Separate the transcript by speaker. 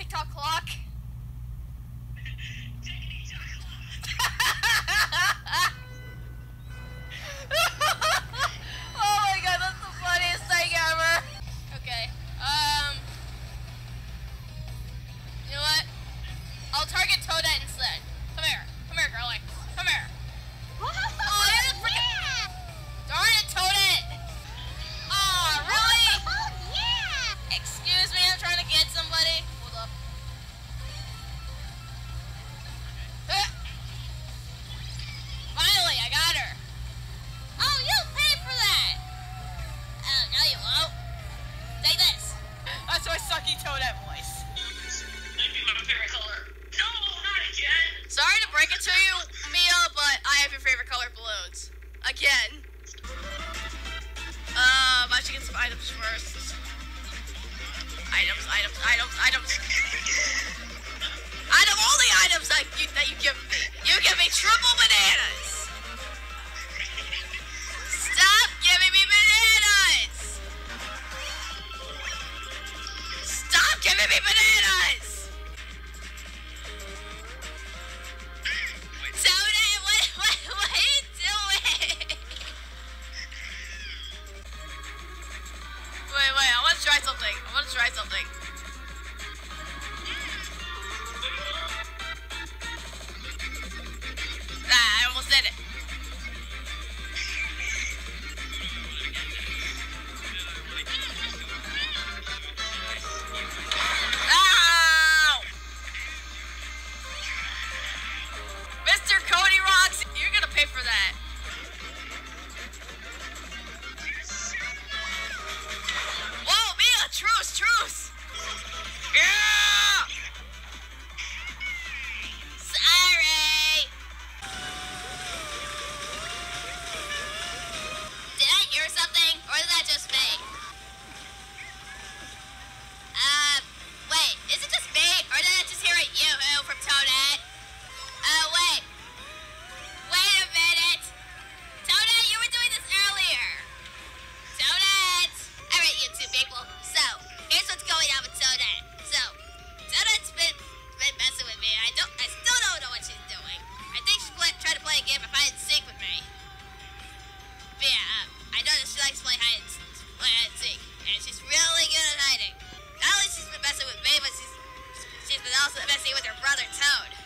Speaker 1: Tick-Tock Clock. Again. Um, I should get some items first. Items, items, items, items. To try something. I want to try something. Ah, I almost did it. also messing with her brother Toad.